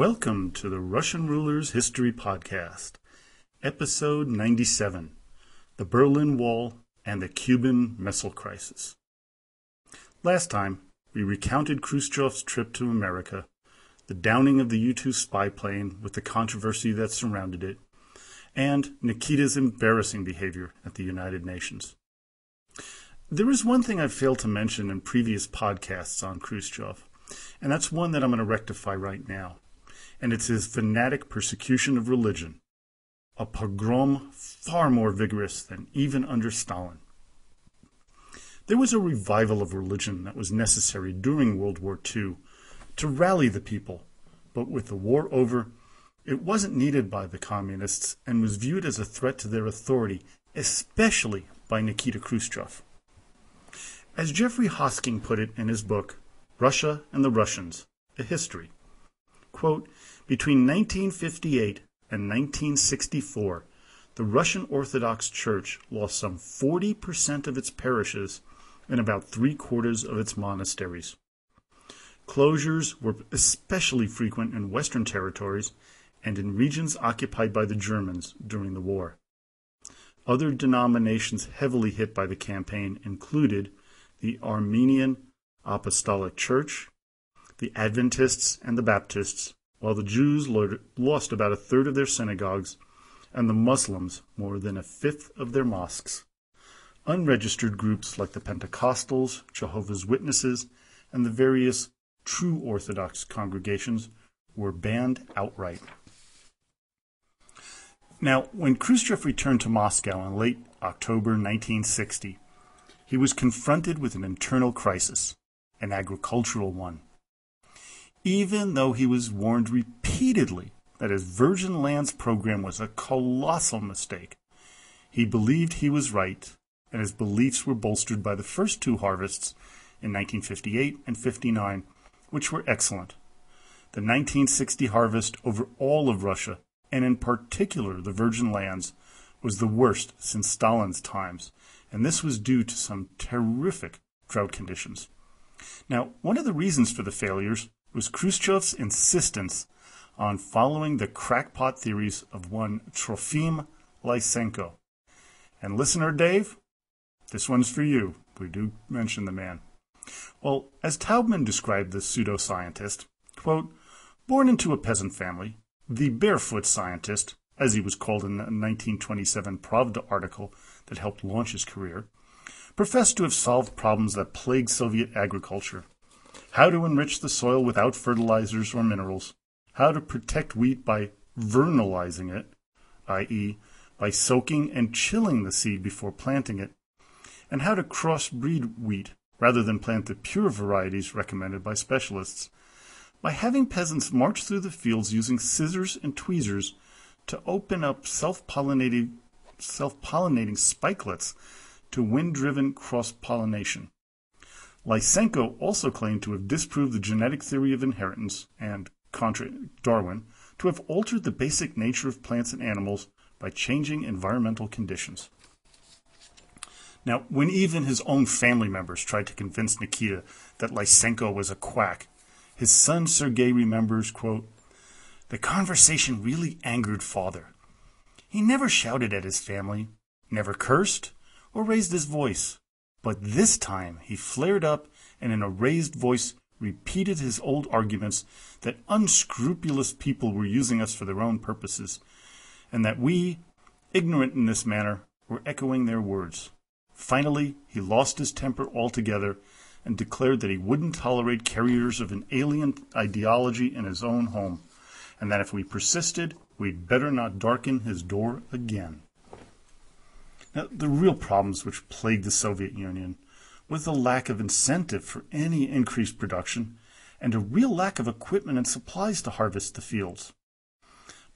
Welcome to the Russian Rulers History Podcast, Episode 97 The Berlin Wall and the Cuban Missile Crisis. Last time, we recounted Khrushchev's trip to America, the downing of the U 2 spy plane with the controversy that surrounded it, and Nikita's embarrassing behavior at the United Nations. There is one thing I've failed to mention in previous podcasts on Khrushchev, and that's one that I'm going to rectify right now. And it's his fanatic persecution of religion, a pogrom far more vigorous than even under Stalin. There was a revival of religion that was necessary during World War II to rally the people, but with the war over, it wasn't needed by the communists and was viewed as a threat to their authority, especially by Nikita Khrushchev. As Geoffrey Hosking put it in his book, Russia and the Russians, A History, quote, between 1958 and 1964, the Russian Orthodox Church lost some 40% of its parishes and about three quarters of its monasteries. Closures were especially frequent in Western territories and in regions occupied by the Germans during the war. Other denominations heavily hit by the campaign included the Armenian Apostolic Church, the Adventists, and the Baptists, while the Jews lost about a third of their synagogues and the Muslims more than a fifth of their mosques. Unregistered groups like the Pentecostals, Jehovah's Witnesses, and the various true Orthodox congregations were banned outright. Now, when Khrushchev returned to Moscow in late October 1960, he was confronted with an internal crisis, an agricultural one. Even though he was warned repeatedly that his Virgin Lands program was a colossal mistake, he believed he was right, and his beliefs were bolstered by the first two harvests in 1958 and 59, which were excellent. The 1960 harvest over all of Russia, and in particular the Virgin Lands, was the worst since Stalin's times and this was due to some terrific drought conditions. Now, one of the reasons for the failures was Khrushchev's insistence on following the crackpot theories of one Trofim Lysenko. And listener Dave, this one's for you. We do mention the man. Well, as Taubman described the pseudoscientist, quote, born into a peasant family, the barefoot scientist, as he was called in a 1927 Pravda article that helped launch his career, professed to have solved problems that plagued Soviet agriculture. How to enrich the soil without fertilizers or minerals, how to protect wheat by vernalizing it, i.e., by soaking and chilling the seed before planting it, and how to crossbreed wheat rather than plant the pure varieties recommended by specialists, by having peasants march through the fields using scissors and tweezers to open up self-pollinating self-pollinating spikelets to wind-driven cross-pollination. Lysenko also claimed to have disproved the genetic theory of inheritance and, contra Darwin, to have altered the basic nature of plants and animals by changing environmental conditions. Now, when even his own family members tried to convince Nikita that Lysenko was a quack, his son Sergei remembers, quote, The conversation really angered father. He never shouted at his family, never cursed, or raised his voice. But this time he flared up and in a raised voice repeated his old arguments that unscrupulous people were using us for their own purposes, and that we, ignorant in this manner, were echoing their words. Finally, he lost his temper altogether and declared that he wouldn't tolerate carriers of an alien ideology in his own home, and that if we persisted, we'd better not darken his door again. Now, the real problems which plagued the Soviet Union was the lack of incentive for any increased production and a real lack of equipment and supplies to harvest the fields.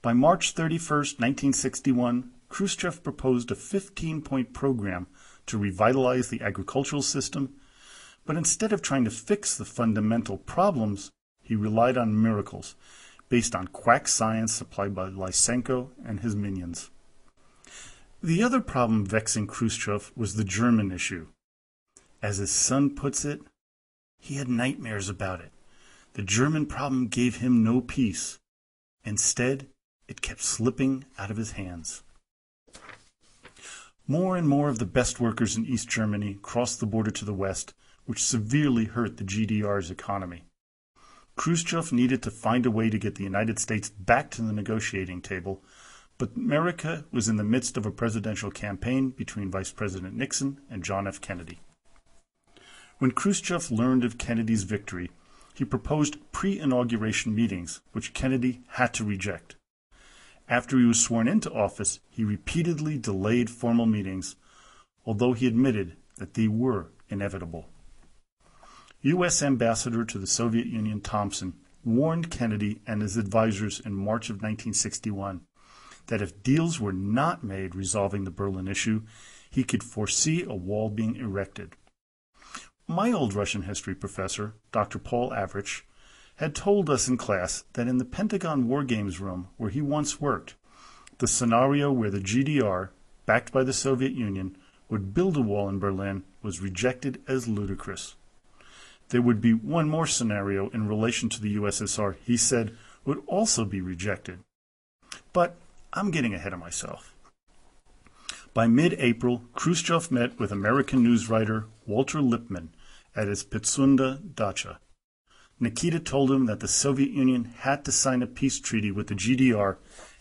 By March 31, 1961, Khrushchev proposed a 15 point program to revitalize the agricultural system, but instead of trying to fix the fundamental problems, he relied on miracles based on quack science supplied by Lysenko and his minions. The other problem vexing Khrushchev was the German issue. As his son puts it, he had nightmares about it. The German problem gave him no peace. Instead, it kept slipping out of his hands. More and more of the best workers in East Germany crossed the border to the west, which severely hurt the GDR's economy. Khrushchev needed to find a way to get the United States back to the negotiating table, but America was in the midst of a presidential campaign between Vice President Nixon and John F. Kennedy. When Khrushchev learned of Kennedy's victory, he proposed pre inauguration meetings, which Kennedy had to reject. After he was sworn into office, he repeatedly delayed formal meetings, although he admitted that they were inevitable. U.S. Ambassador to the Soviet Union Thompson warned Kennedy and his advisers in March of 1961 that if deals were not made resolving the Berlin issue, he could foresee a wall being erected. My old Russian history professor, Dr. Paul Avrich, had told us in class that in the Pentagon War Games room where he once worked, the scenario where the GDR, backed by the Soviet Union, would build a wall in Berlin was rejected as ludicrous. There would be one more scenario in relation to the USSR he said would also be rejected. But I'm getting ahead of myself. By mid April, Khrushchev met with American news writer Walter Lippmann at his Pitsunda dacha. Nikita told him that the Soviet Union had to sign a peace treaty with the GDR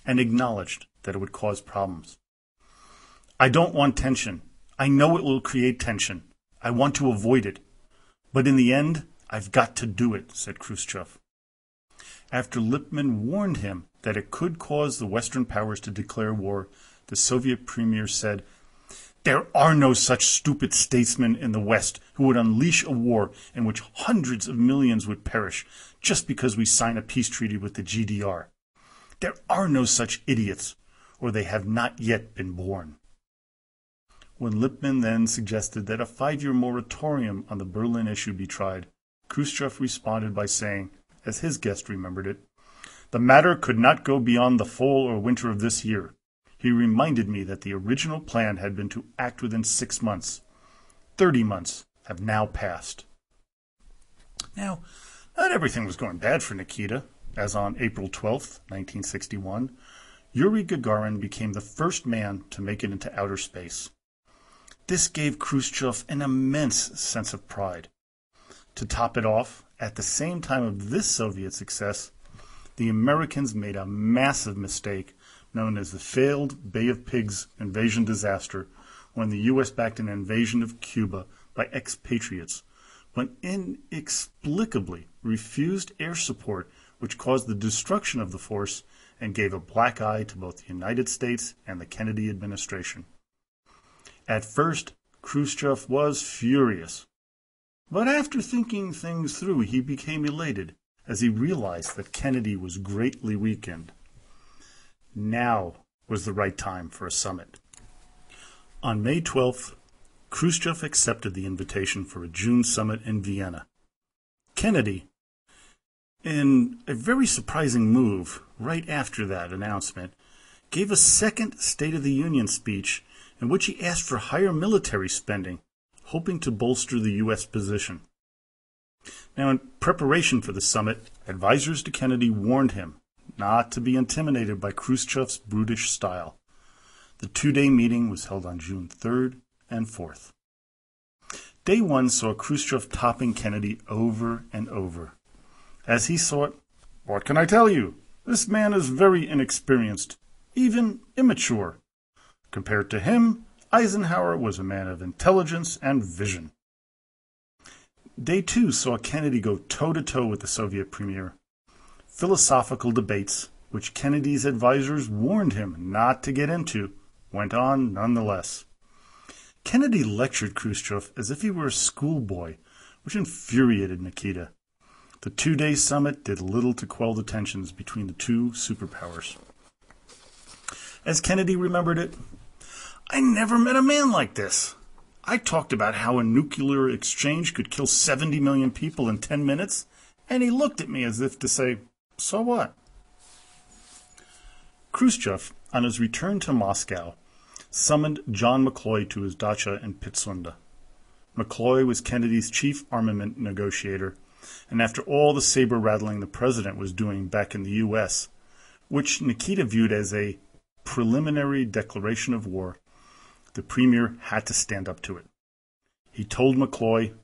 and acknowledged that it would cause problems. I don't want tension. I know it will create tension. I want to avoid it. But in the end, I've got to do it, said Khrushchev. After Lippmann warned him that it could cause the Western powers to declare war, the Soviet premier said there are no such stupid statesmen in the West who would unleash a war in which hundreds of millions would perish just because we sign a peace treaty with the GDR. There are no such idiots, or they have not yet been born. When Lippmann then suggested that a five year moratorium on the Berlin issue be tried, Khrushchev responded by saying, as his guest remembered it, the matter could not go beyond the fall or winter of this year. He reminded me that the original plan had been to act within six months. Thirty months have now passed. Now, not everything was going bad for Nikita, as on April 12, 1961, Yuri Gagarin became the first man to make it into outer space. This gave Khrushchev an immense sense of pride. To top it off, at the same time of this Soviet success, the Americans made a massive mistake known as the failed Bay of Pigs invasion disaster when the U.S. backed an invasion of Cuba by expatriates, but inexplicably refused air support, which caused the destruction of the force and gave a black eye to both the United States and the Kennedy administration. At first, Khrushchev was furious. But after thinking things through, he became elated as he realized that Kennedy was greatly weakened. Now was the right time for a summit. On May 12th, Khrushchev accepted the invitation for a June summit in Vienna. Kennedy, in a very surprising move right after that announcement, gave a second State of the Union speech in which he asked for higher military spending, hoping to bolster the U.S. position. Now, in preparation for the summit, advisers to Kennedy warned him not to be intimidated by Khrushchev's brutish style. The two day meeting was held on June 3rd and 4th. Day one saw Khrushchev topping Kennedy over and over. As he saw it, what can I tell you? This man is very inexperienced, even immature. Compared to him, Eisenhower was a man of intelligence and vision. Day two saw Kennedy go toe to toe with the Soviet premier philosophical debates, which Kennedy's advisers warned him not to get into, went on nonetheless. Kennedy lectured Khrushchev as if he were a schoolboy, which infuriated Nikita. The two day summit did little to quell the tensions between the two superpowers. As Kennedy remembered it, I never met a man like this. I talked about how a nuclear exchange could kill 70 million people in 10 minutes, and he looked at me as if to say, so what? Khrushchev, on his return to Moscow, summoned John McCloy to his dacha in Pitsunda. McCloy was Kennedy's chief armament negotiator, and after all the saber rattling the president was doing back in the U.S., which Nikita viewed as a preliminary declaration of war, the premier had to stand up to it. He told McCloy,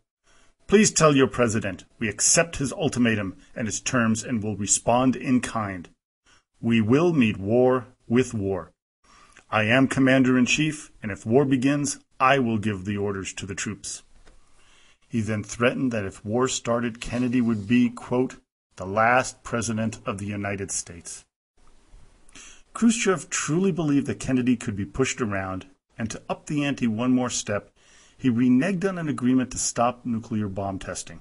Please tell your president we accept his ultimatum and his terms and will respond in kind. We will meet war with war. I am commander in chief, and if war begins, I will give the orders to the troops. He then threatened that if war started, Kennedy would be, quote, the last president of the United States. Khrushchev truly believed that Kennedy could be pushed around, and to up the ante one more step, he reneged on an agreement to stop nuclear bomb testing.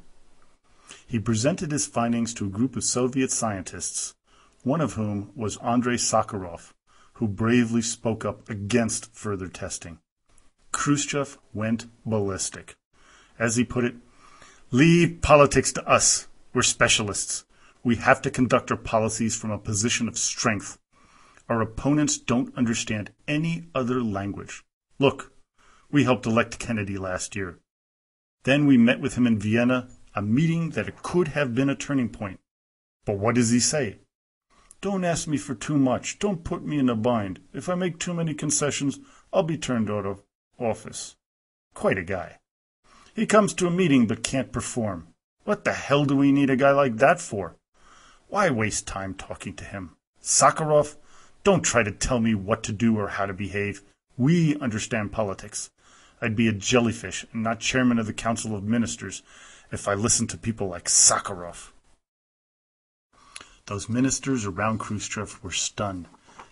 He presented his findings to a group of Soviet scientists, one of whom was Andrei Sakharov, who bravely spoke up against further testing. Khrushchev went ballistic. As he put it, leave politics to us. We're specialists. We have to conduct our policies from a position of strength. Our opponents don't understand any other language. Look, we helped elect Kennedy last year. Then we met with him in Vienna, a meeting that could have been a turning point. But what does he say? Don't ask me for too much. Don't put me in a bind. If I make too many concessions, I'll be turned out of office. Quite a guy. He comes to a meeting but can't perform. What the hell do we need a guy like that for? Why waste time talking to him? Sakharov, don't try to tell me what to do or how to behave. We understand politics. I'd be a jellyfish and not chairman of the Council of Ministers if I listened to people like Sakharov. Those ministers around Khrushchev were stunned,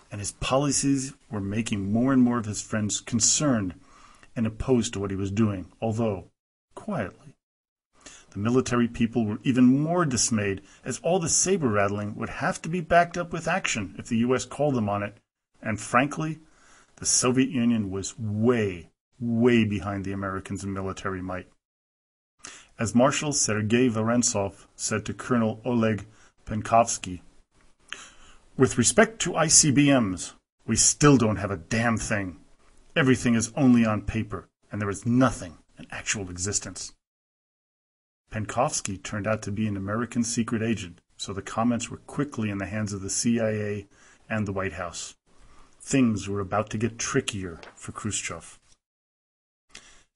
and his policies were making more and more of his friends concerned and opposed to what he was doing, although quietly. The military people were even more dismayed, as all the saber rattling would have to be backed up with action if the U.S. called them on it, and frankly, the Soviet Union was way, way behind the Americans in military might. As Marshal Sergei Varentsov said to Colonel Oleg Penkovsky. With respect to ICBMs, we still don't have a damn thing. Everything is only on paper, and there is nothing in actual existence. Penkovsky turned out to be an American secret agent, so the comments were quickly in the hands of the CIA and the White House. Things were about to get trickier for Khrushchev.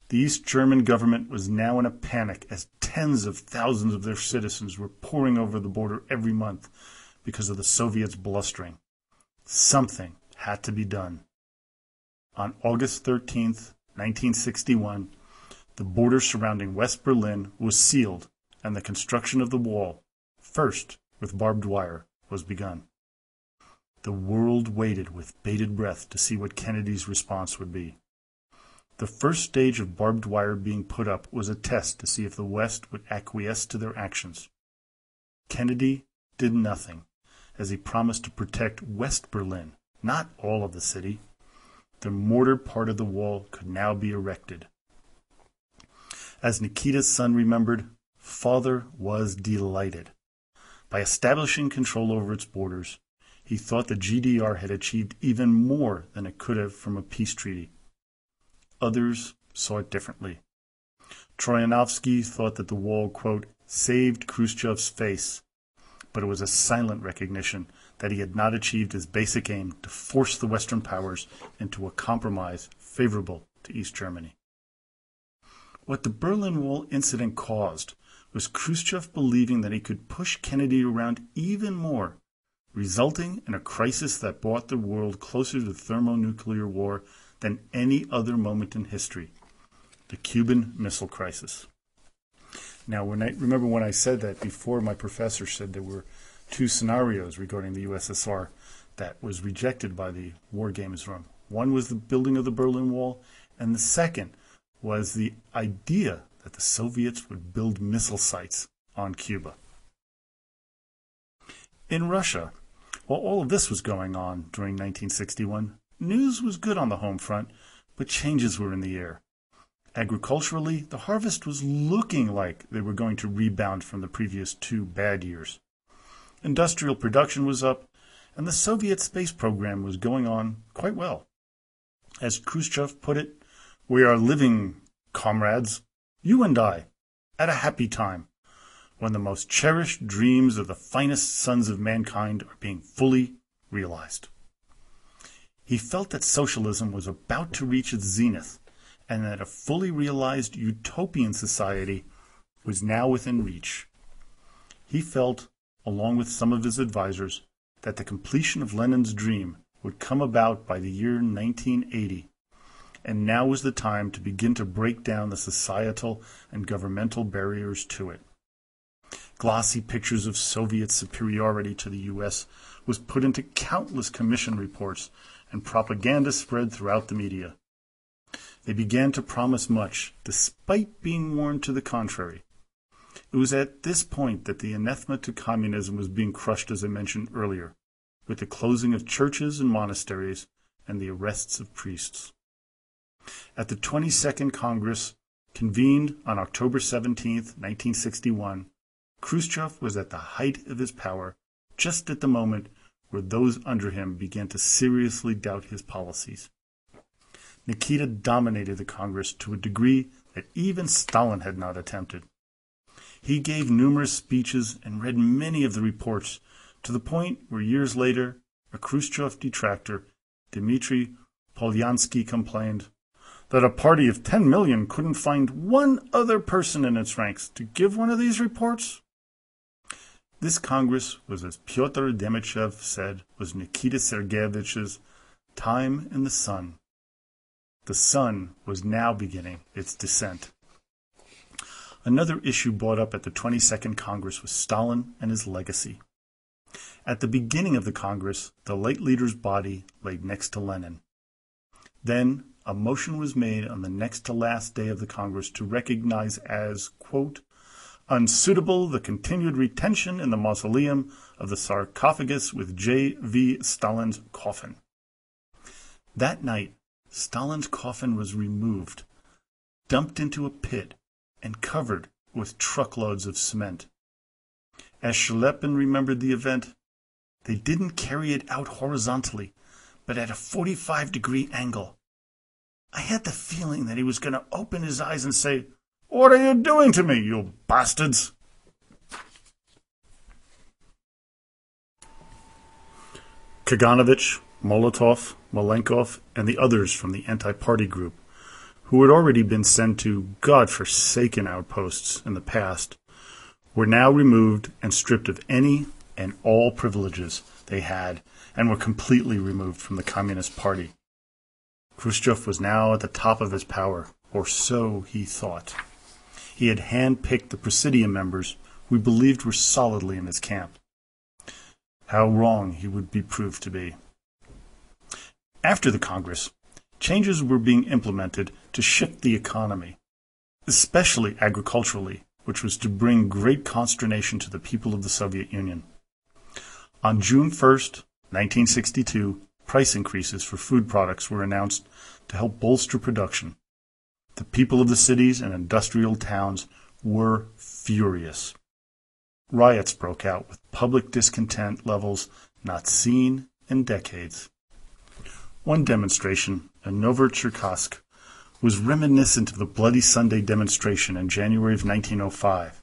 The East German government was now in a panic as tens of thousands of their citizens were pouring over the border every month because of the Soviets' blustering. Something had to be done. On August 13, 1961, the border surrounding West Berlin was sealed and the construction of the wall, first with barbed wire, was begun. The world waited with bated breath to see what Kennedy's response would be. The first stage of barbed wire being put up was a test to see if the West would acquiesce to their actions. Kennedy did nothing, as he promised to protect West Berlin, not all of the city. The mortar part of the wall could now be erected. As Nikita's son remembered, father was delighted. By establishing control over its borders, he thought the GDR had achieved even more than it could have from a peace treaty. Others saw it differently. Troyanovsky thought that the wall, quote, saved Khrushchev's face, but it was a silent recognition that he had not achieved his basic aim to force the Western powers into a compromise favorable to East Germany. What the Berlin Wall incident caused was Khrushchev believing that he could push Kennedy around even more, resulting in a crisis that brought the world closer to thermonuclear war than any other moment in history the Cuban Missile Crisis. Now, when I remember when I said that before, my professor said there were two scenarios regarding the USSR that was rejected by the war games room. One was the building of the Berlin Wall, and the second was the idea that the Soviets would build missile sites on Cuba. In Russia, while all of this was going on during 1961, News was good on the home front, but changes were in the air. Agriculturally, the harvest was looking like they were going to rebound from the previous two bad years. Industrial production was up, and the Soviet space program was going on quite well. As Khrushchev put it, we are living, comrades, you and I, at a happy time, when the most cherished dreams of the finest sons of mankind are being fully realized. He felt that socialism was about to reach its zenith and that a fully realized utopian society was now within reach. He felt, along with some of his advisers, that the completion of Lenin's dream would come about by the year 1980, and now was the time to begin to break down the societal and governmental barriers to it. Glossy pictures of Soviet superiority to the U.S. was put into countless commission reports and propaganda spread throughout the media. They began to promise much, despite being warned to the contrary. It was at this point that the anathema to communism was being crushed, as I mentioned earlier, with the closing of churches and monasteries and the arrests of priests. At the 22nd Congress, convened on October 17, 1961, Khrushchev was at the height of his power just at the moment where those under him began to seriously doubt his policies. Nikita dominated the Congress to a degree that even Stalin had not attempted. He gave numerous speeches and read many of the reports to the point where years later a Khrushchev detractor, Dmitry Polyansky, complained that a party of 10 million couldn't find one other person in its ranks to give one of these reports. This Congress was, as Pyotr Demichev said, was Nikita Sergeyevich's time in the sun. The sun was now beginning its descent. Another issue brought up at the 22nd Congress was Stalin and his legacy. At the beginning of the Congress, the late leader's body lay next to Lenin. Then a motion was made on the next to last day of the Congress to recognize as, quote, unsuitable the continued retention in the mausoleum of the sarcophagus with J. V. Stalin's coffin. That night, Stalin's coffin was removed, dumped into a pit, and covered with truckloads of cement. As Shelepin remembered the event, they didn't carry it out horizontally, but at a 45 degree angle. I had the feeling that he was going to open his eyes and say, what are you doing to me, you bastards? Kaganovich, Molotov, Malenkov, and the others from the anti-party group, who had already been sent to God-forsaken outposts in the past, were now removed and stripped of any and all privileges they had and were completely removed from the Communist Party. Khrushchev was now at the top of his power, or so he thought. He had handpicked the Presidium members we believed were solidly in his camp. How wrong he would be proved to be. After the Congress, changes were being implemented to shift the economy, especially agriculturally, which was to bring great consternation to the people of the Soviet Union. On June 1, 1962, price increases for food products were announced to help bolster production. The people of the cities and industrial towns were furious. Riots broke out with public discontent levels not seen in decades. One demonstration in Novocherkassk was reminiscent of the Bloody Sunday demonstration in January of 1905.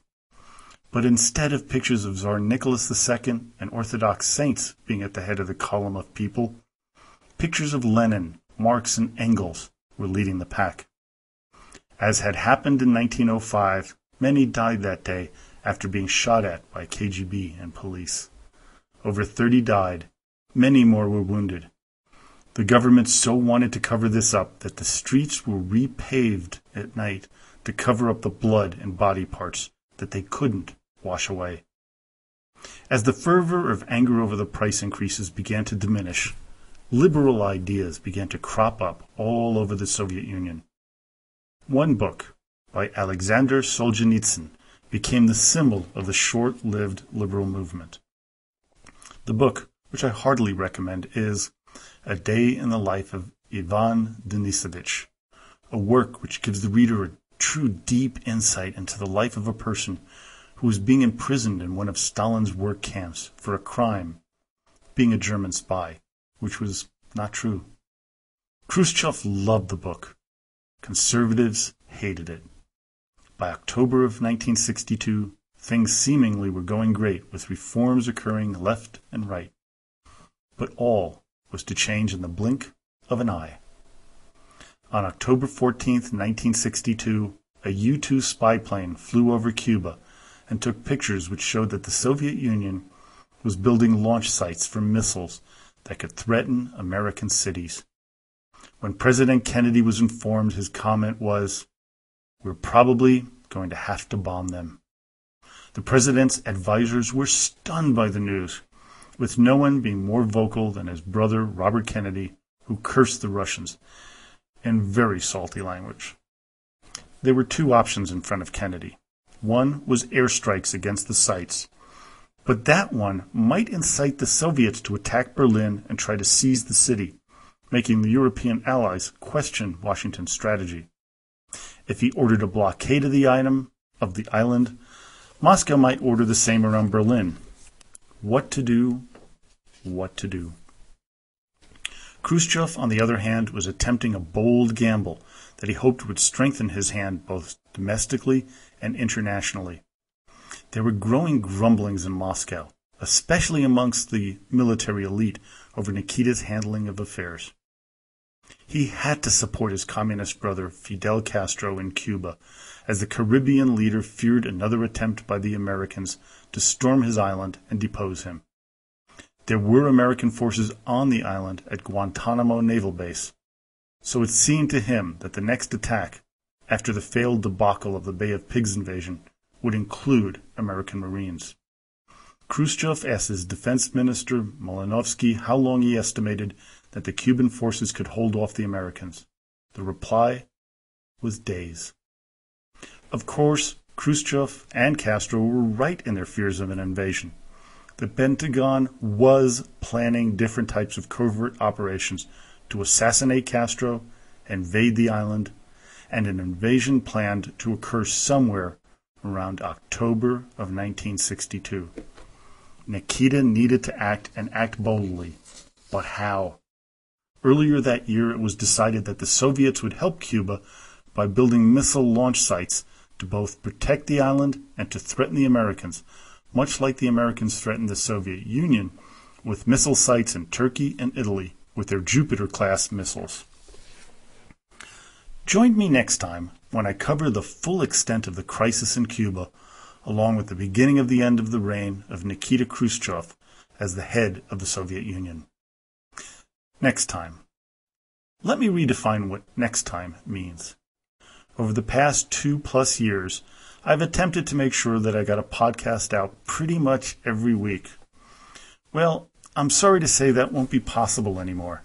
But instead of pictures of Tsar Nicholas II and Orthodox saints being at the head of the column of people, pictures of Lenin, Marx, and Engels were leading the pack. As had happened in 1905, many died that day after being shot at by KGB and police. Over 30 died. Many more were wounded. The government so wanted to cover this up that the streets were repaved at night to cover up the blood and body parts that they couldn't wash away. As the fervor of anger over the price increases began to diminish, liberal ideas began to crop up all over the Soviet Union. One book by Alexander Solzhenitsyn became the symbol of the short-lived liberal movement. The book, which I heartily recommend, is A Day in the Life of Ivan Denisovich, a work which gives the reader a true deep insight into the life of a person who was being imprisoned in one of Stalin's work camps for a crime, being a German spy, which was not true. Khrushchev loved the book Conservatives hated it. By October of 1962, things seemingly were going great with reforms occurring left and right. but all was to change in the blink of an eye. On October 14, 1962, a U 2 spy plane flew over Cuba and took pictures which showed that the Soviet Union was building launch sites for missiles that could threaten American cities. When President Kennedy was informed, his comment was, We're probably going to have to bomb them. The president's advisers were stunned by the news, with no one being more vocal than his brother Robert Kennedy, who cursed the Russians in very salty language. There were two options in front of Kennedy. One was airstrikes against the sites, but that one might incite the Soviets to attack Berlin and try to seize the city, making the European allies question Washington's strategy. If he ordered a blockade of the item of the island, Moscow might order the same around Berlin. What to do? What to do? Khrushchev, on the other hand, was attempting a bold gamble that he hoped would strengthen his hand both domestically and internationally. There were growing grumblings in Moscow, especially amongst the military elite, over Nikita's handling of affairs. He had to support his communist brother Fidel Castro in Cuba, as the Caribbean leader feared another attempt by the Americans to storm his island and depose him. There were American forces on the island at Guantanamo Naval Base, so it seemed to him that the next attack, after the failed debacle of the Bay of Pigs invasion, would include American Marines. Khrushchev asked his defense minister Malinovsky how long he estimated that the Cuban forces could hold off the Americans. The reply was days. Of course, Khrushchev and Castro were right in their fears of an invasion. The Pentagon was planning different types of covert operations to assassinate Castro, invade the island, and an invasion planned to occur somewhere around October of 1962. Nikita needed to act and act boldly. But how? Earlier that year, it was decided that the Soviets would help Cuba by building missile launch sites to both protect the island and to threaten the Americans, much like the Americans threatened the Soviet Union with missile sites in Turkey and Italy with their Jupiter class missiles. Join me next time when I cover the full extent of the crisis in Cuba, along with the beginning of the end of the reign of Nikita Khrushchev as the head of the Soviet Union. Next time. Let me redefine what next time means. Over the past two plus years, I've attempted to make sure that I got a podcast out pretty much every week. Well, I'm sorry to say that won't be possible anymore.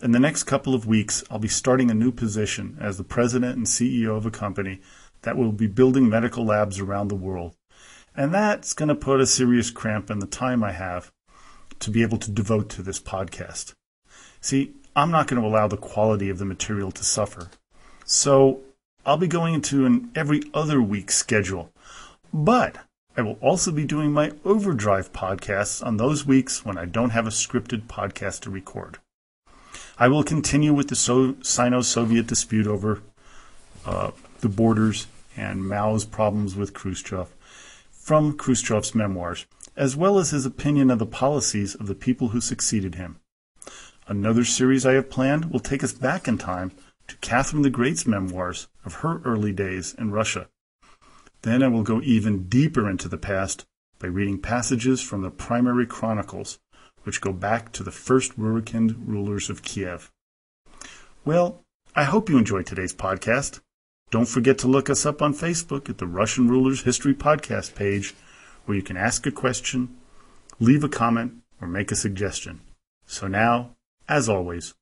In the next couple of weeks, I'll be starting a new position as the president and CEO of a company that will be building medical labs around the world. And that's going to put a serious cramp in the time I have to be able to devote to this podcast. See, I'm not going to allow the quality of the material to suffer. So I'll be going into an every other week schedule. But I will also be doing my overdrive podcasts on those weeks when I don't have a scripted podcast to record. I will continue with the so- Sino Soviet dispute over uh, the borders and Mao's problems with Khrushchev from Khrushchev's memoirs, as well as his opinion of the policies of the people who succeeded him. Another series I have planned will take us back in time to Catherine the Great's memoirs of her early days in Russia. Then I will go even deeper into the past by reading passages from the primary chronicles which go back to the first Rurikid rulers of Kiev. Well, I hope you enjoyed today's podcast. Don't forget to look us up on Facebook at the Russian Rulers History Podcast page, where you can ask a question, leave a comment, or make a suggestion. So now, as always,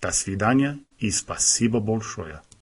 до свидания и спасибо большое.